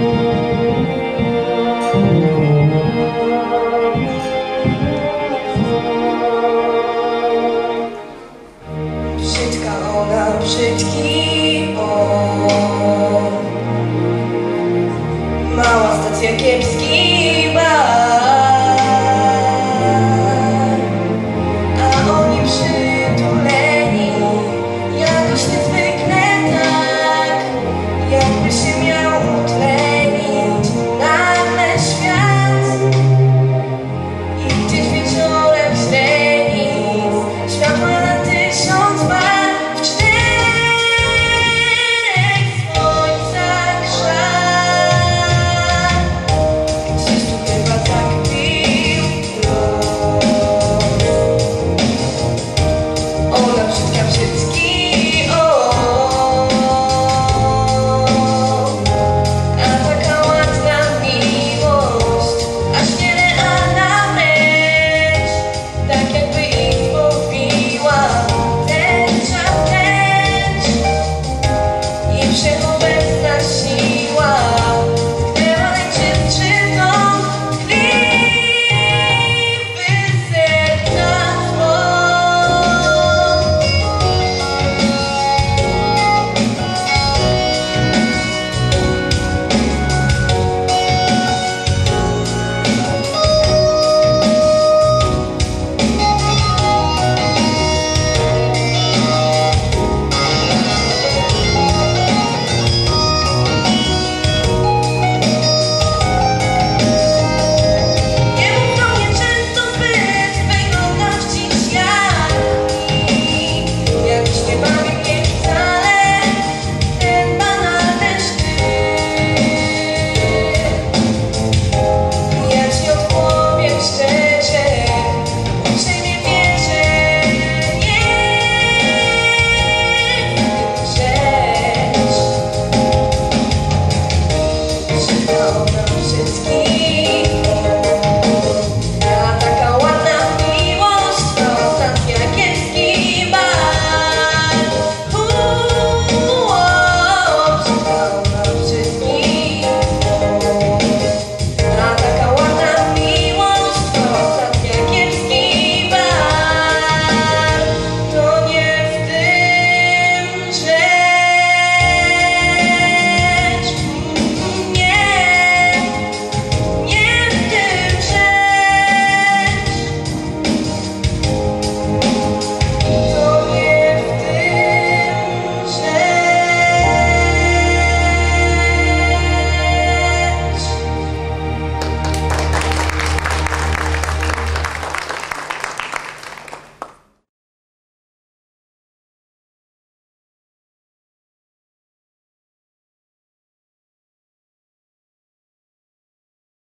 Thank you. say,